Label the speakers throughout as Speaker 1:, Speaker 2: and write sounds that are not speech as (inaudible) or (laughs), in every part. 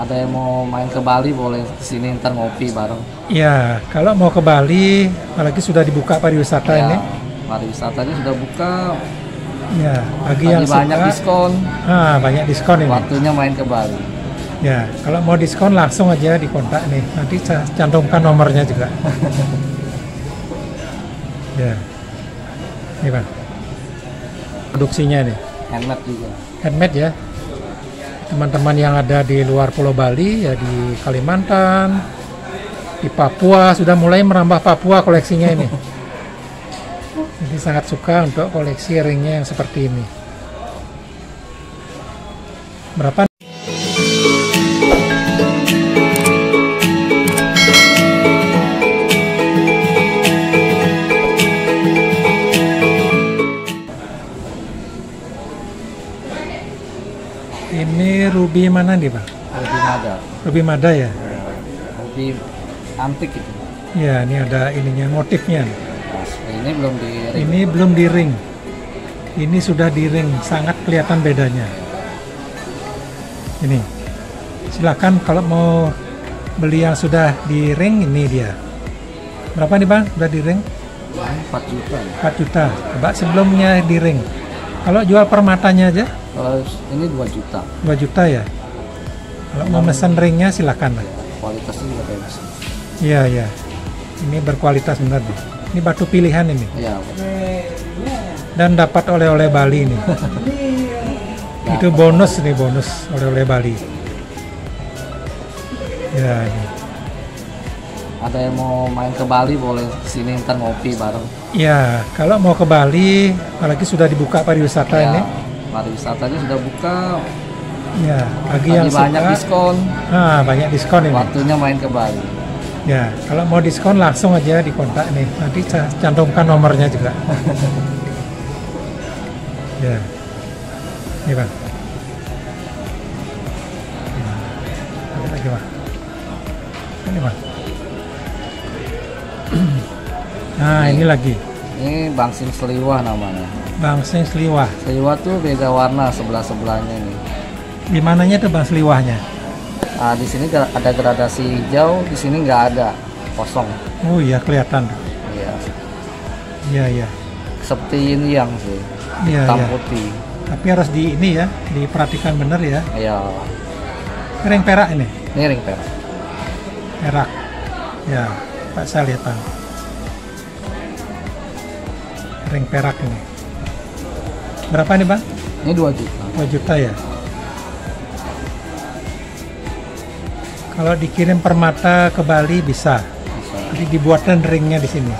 Speaker 1: ada yang mau main ke Bali boleh ke sini ntar ngopi bareng.
Speaker 2: Ya, kalau mau ke Bali, apalagi sudah dibuka pariwisata
Speaker 1: Ya,
Speaker 2: ini.
Speaker 1: pariwisatanya sudah buka,
Speaker 2: Ya, bagi
Speaker 1: lagi
Speaker 2: yang
Speaker 1: banyak
Speaker 2: suka,
Speaker 1: diskon,
Speaker 2: ah, banyak diskon ini.
Speaker 1: waktunya main ke Bali.
Speaker 2: Ya, kalau mau diskon langsung aja di kontak nih. Nanti saya cantumkan nomornya juga. (laughs) ya, ini bang. Produksinya nih,
Speaker 1: Handmade juga.
Speaker 2: handmade ya. Teman-teman yang ada di luar Pulau Bali, ya di Kalimantan, di Papua sudah mulai merambah Papua koleksinya ini. (laughs) Jadi sangat suka untuk koleksi ringnya yang seperti ini. Berapa? Ruby mana nih bang?
Speaker 1: Lebih ada,
Speaker 2: Ruby Mada ya?
Speaker 1: lebih antik itu.
Speaker 2: Ya, ini ada ininya motifnya.
Speaker 1: Mas, ini belum di
Speaker 2: Ini belum di ring. Ini sudah di ring, sangat kelihatan bedanya. Ini. Silakan kalau mau beli yang sudah di ring ini dia. Berapa nih Bang? Sudah di ring?
Speaker 1: 4 juta.
Speaker 2: 4 juta. Coba sebelumnya di ring. Kalau jual permatanya aja
Speaker 1: Kalau ini 2 juta.
Speaker 2: 2 juta ya. Kalau mau pesan ringnya silakan lah.
Speaker 1: Kualitasnya juga bagus.
Speaker 2: Iya, iya. Ini berkualitas benar nih. Ini batu pilihan ini.
Speaker 1: Iya,
Speaker 2: Dan dapat oleh-oleh Bali ini. Itu bonus nih bonus oleh-oleh Bali. Ya, ini.
Speaker 1: ada yang mau main ke Bali boleh ke sini ntar ngopi bareng.
Speaker 2: ya kalau mau ke Bali, apalagi sudah dibuka pariwisata
Speaker 1: Ya,
Speaker 2: ini,
Speaker 1: pariwisatanya sudah buka,
Speaker 2: ya bagi
Speaker 1: lagi
Speaker 2: yang
Speaker 1: banyak
Speaker 2: suka,
Speaker 1: diskon,
Speaker 2: ah banyak diskon ini.
Speaker 1: waktunya main ke Bali.
Speaker 2: Ya, kalau mau diskon langsung aja di kontak nih. Nanti saya cantumkan nomornya juga. (laughs) ya, ini bang. Ada lagi bang. Ini bang. nah (clears throat) ini lagi
Speaker 1: Ini bangsing seliwah namanya.
Speaker 2: bangseng seliwah.
Speaker 1: Seliwah tuh beda warna sebelah sebelahnya ini.
Speaker 2: Di mananya tuh bang seliwahnya?
Speaker 1: Nah, di sini ada gradasi hijau, di sini nggak ada, kosong.
Speaker 2: Oh iya kelihatan.
Speaker 1: Iya,
Speaker 2: Iya iya.
Speaker 1: seperti yin yang sih,
Speaker 2: Iya
Speaker 1: hitam
Speaker 2: iya.
Speaker 1: putih.
Speaker 2: Tapi harus di ini ya, diperhatikan benar ya.
Speaker 1: Iya,
Speaker 2: Ring perak ini.
Speaker 1: ini ring perak.
Speaker 2: Perak. Ya, Pak saya lihat Bang. Ring perak ini. Berapa nih Bang?
Speaker 1: Ini 2 juta.
Speaker 2: 2 juta ya. Kalau dikirim permata ke Bali bisa.
Speaker 1: Bisa.
Speaker 2: Jadi dibuatkan ringnya di sini.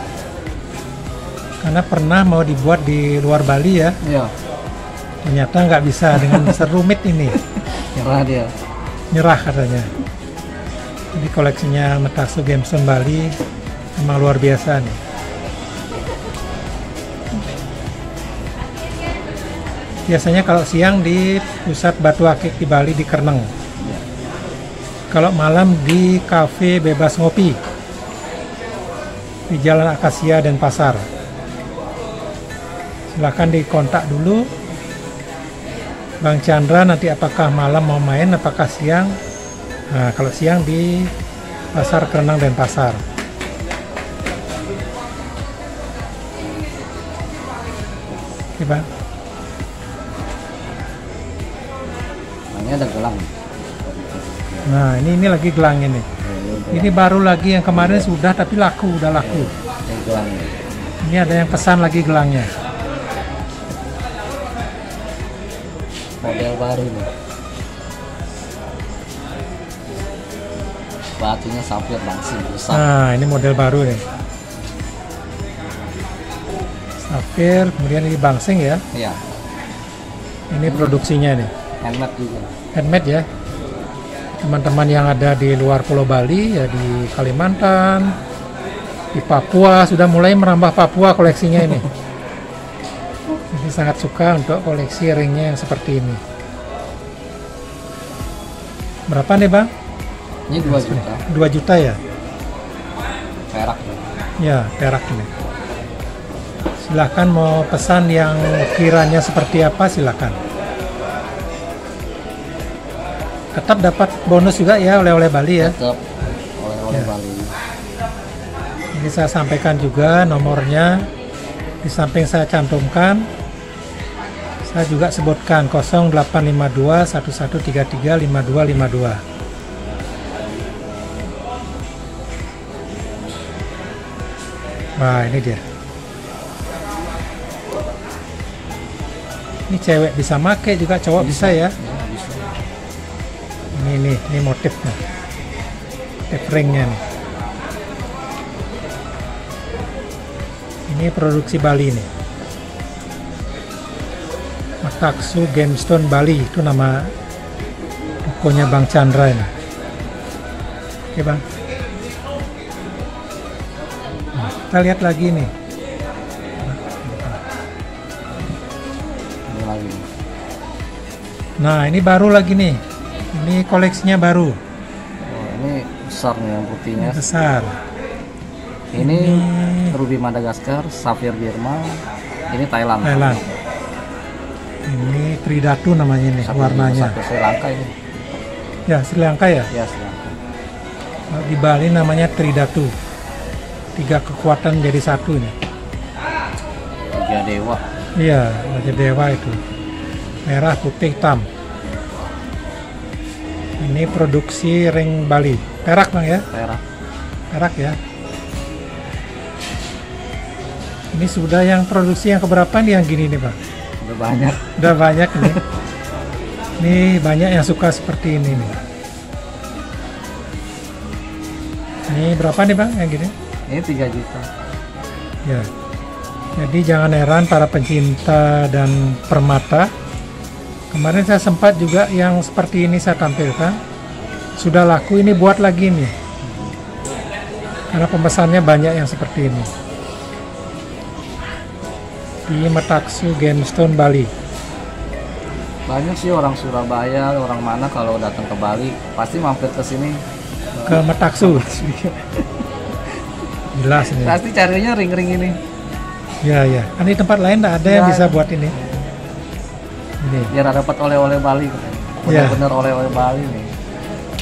Speaker 2: Karena pernah mau dibuat di luar Bali ya,
Speaker 1: Iya,
Speaker 2: ternyata nggak bisa dengan (laughs) serumit ini.
Speaker 1: nyerah dia.
Speaker 2: nyerah katanya. Jadi koleksinya Metasu Gemstone Bali memang luar biasa nih. Biasanya kalau siang di pusat batu akik di Bali di Kerneng.
Speaker 1: Iya.
Speaker 2: Kalau malam di kafe bebas ngopi di Jalan Akasia dan Pasar. Silahkan dikontak dulu Bang Chandra nanti apakah malam mau main, apakah siang? Nah, kalau siang di Pasar Kerenang dan Pasar. Oke, Bang.
Speaker 1: Ini ada gelang.
Speaker 2: Nah, ini ini lagi gelang ini. Ini baru lagi yang kemarin sudah tapi laku, udah laku.
Speaker 1: Ini gelang.
Speaker 2: Ini ada yang pesan lagi gelangnya.
Speaker 1: Model baru nih. Batunya safir langsung besar.
Speaker 2: Nah, ini model baru nih. Safir, kemudian ini bangsing ya.
Speaker 1: Iya,
Speaker 2: Ini produksinya nih.
Speaker 1: Handmade juga.
Speaker 2: handmade ya teman-teman yang ada di luar Pulau Bali ya di Kalimantan di Papua sudah mulai merambah Papua koleksinya ini (laughs) jadi sangat suka untuk koleksi ringnya yang seperti ini berapa nih bang?
Speaker 1: Ini 2 juta.
Speaker 2: 2 juta ya?
Speaker 1: Perak.
Speaker 2: ya perak ini silahkan mau pesan yang kiranya seperti apa silahkan tetap dapat bonus juga ya oleh-oleh Bali ya.
Speaker 1: tetap oleh-oleh
Speaker 2: Ya.
Speaker 1: Bali
Speaker 2: Ini saya sampaikan juga nomornya di samping saya cantumkan. Saya juga sebutkan 0852 1133 5252. Wah, ini dia. Ini cewek bisa make juga cowok bisa, ya.
Speaker 1: Ya,
Speaker 2: Ini nih, ini motifnya. Motif ringnya nih. Ini produksi Bali nih. Mataksu Gemstone Bali itu nama tokonya Bang Chandra ini. Oke Bang. Nah, kita lihat lagi nih.
Speaker 1: ini
Speaker 2: Nah ini baru lagi nih. Ini koleksinya baru.
Speaker 1: oh, ini besar nih yang putihnya
Speaker 2: Besar.
Speaker 1: ini
Speaker 2: Ini-
Speaker 1: ruby Madagaskar Safir Birma ini Thailand
Speaker 2: Thailand. Ini Tridatu namanya nih
Speaker 1: Safir-
Speaker 2: warnanya.
Speaker 1: Sri Lanka ini
Speaker 2: Ya Sri Lanka ya.
Speaker 1: ya Sri Lanka
Speaker 2: Kalau Di Bali namanya Tridatu. Tiga kekuatan jadi satu nih.
Speaker 1: tiga dewa
Speaker 2: Iya, Raja Dewa itu. Merah, putih, hitam. Ini produksi ring Bali. Perak bang ya?
Speaker 1: perak
Speaker 2: Perak ya. Ini sudah yang produksi yang keberapa nih yang gini nih bang?
Speaker 1: udah banyak
Speaker 2: Udah banyak nih. Ini banyak yang suka seperti ini nih. Ini berapa nih bang yang gini?
Speaker 1: ini 3 juta
Speaker 2: Ya. Jadi jangan heran para pencinta dan permata. Kemarin saya sempat juga yang seperti ini saya tampilkan. Sudah laku ini buat lagi nih. Karena pemesannya banyak yang seperti ini. Di Metaksu Gemstone Bali.
Speaker 1: banyak sih orang Surabaya orang mana kalau datang ke Bali pasti mampir ke sini
Speaker 2: Ke Metaksu. Jelas ini.
Speaker 1: pasti carinya ring-ring ini
Speaker 2: Ya ya. Kan di tempat lain tidak ada yang
Speaker 1: Ya.
Speaker 2: bisa buat ini. Ini.
Speaker 1: biar dapat oleh-oleh Bali
Speaker 2: Ya.
Speaker 1: benar-benar oleh-oleh Bali nih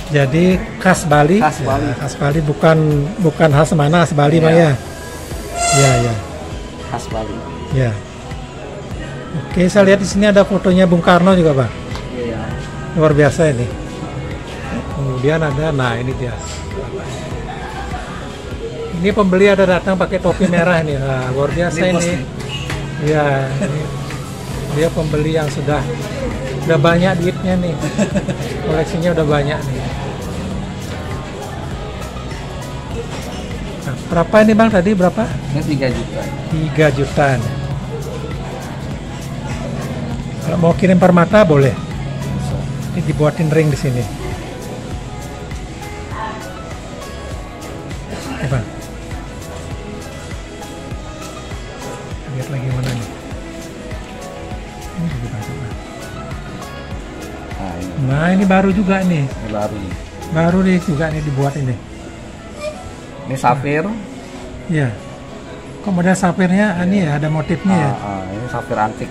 Speaker 2: Jadi khas Bali.
Speaker 1: Khas Bali.
Speaker 2: Ya, khas Bali bukan bukan khas mana khas Bali
Speaker 1: Iya.
Speaker 2: Bang ya. Ya ya
Speaker 1: khas Bali
Speaker 2: ya. Oke saya lihat di sini ada fotonya Bung Karno juga Bang.
Speaker 1: iya
Speaker 2: Luar biasa ini. Kemudian ada nah ini dia. Ini pembeli ada datang pakai topi merah nih. Nah, luar biasa
Speaker 1: Ini.
Speaker 2: Iya, ini dia pembeli yang sudah udah banyak duitnya nih. (laughs) Koleksinya udah banyak nih. Nah, berapa ini Bang tadi berapa?
Speaker 1: ini 3 juta
Speaker 2: 3 jutaan. Kalau mau kirim permata boleh. Ini dibuatin ring di sini. Ini, baru juga nih.
Speaker 1: ini baru nih.
Speaker 2: Baru nih juga nih dibuat ini.
Speaker 1: ini Safir
Speaker 2: Iya. Kok model sapirnya ini ya ada motifnya ya.
Speaker 1: Ah, ah, ini Safir antik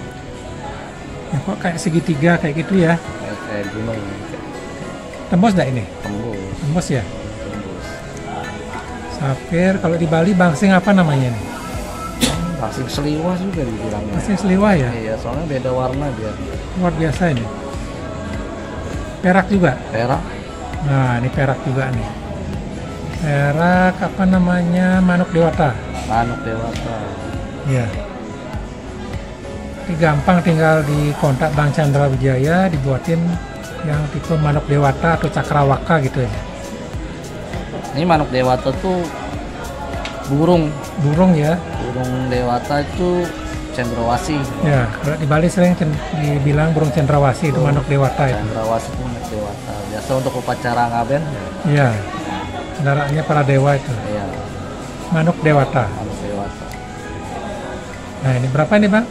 Speaker 2: Ya, kok kayak segitiga kayak gitu ya.
Speaker 1: kayak, kayak gunung
Speaker 2: Tembus nggak ini?
Speaker 1: tembus
Speaker 2: Tembus ya.
Speaker 1: tembus
Speaker 2: Sapir kalau di Bali bangsing apa namanya nih?
Speaker 1: Asing seliwa juga dibilangnya
Speaker 2: Bangsing seliwa ya.
Speaker 1: iya soalnya beda warna dia
Speaker 2: Luar biasa ini. Perak juga.
Speaker 1: perak
Speaker 2: Nah, ini perak juga nih. Perak apa namanya? Manuk Dewata.
Speaker 1: manuk dewata
Speaker 2: Iya. Ini gampang tinggal di kontak Bang Chandra Wijaya dibuatin yang tipe manuk dewata atau cakrawaka gitu ya.
Speaker 1: ini manuk dewata tuh burung
Speaker 2: Burung ya.
Speaker 1: burung dewata itu cendrawasih
Speaker 2: Ya, kalau di Bali sering dibilang burung cendrawasih itu manuk dewata itu.
Speaker 1: cendrawasih itu manuk dewata biasa untuk upacara ngaben
Speaker 2: Iya. Kendaraannya para dewa itu.
Speaker 1: iya
Speaker 2: Manuk dewata.
Speaker 1: manuk dewata
Speaker 2: Nah, ini berapa nih, Bang?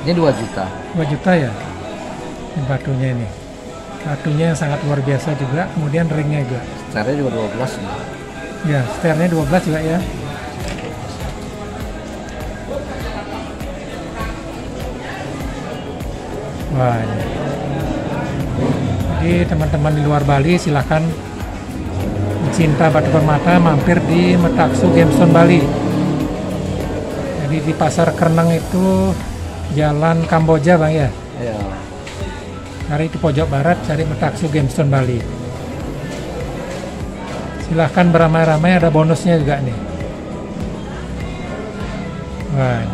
Speaker 1: ini 2 juta
Speaker 2: 2 juta ya. Ini batunya ini. Batunya yang sangat luar biasa juga, kemudian ringnya juga.
Speaker 1: setirnya juga 12 nih
Speaker 2: Ya, setirnya 12 juga ya. Wah. Jadi teman-teman di luar Bali silahkan cinta batu permata mampir di Metaksu Gemstone Bali. Jadi di pasar Kereneng itu Jalan Kamboja bang ya.
Speaker 1: Iya.
Speaker 2: Cari di pojok barat, cari Metaksu Gemstone Bali. Silahkan beramai-ramai, ada bonusnya juga nih. Wah.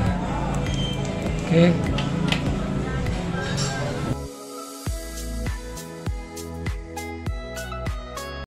Speaker 2: Oke,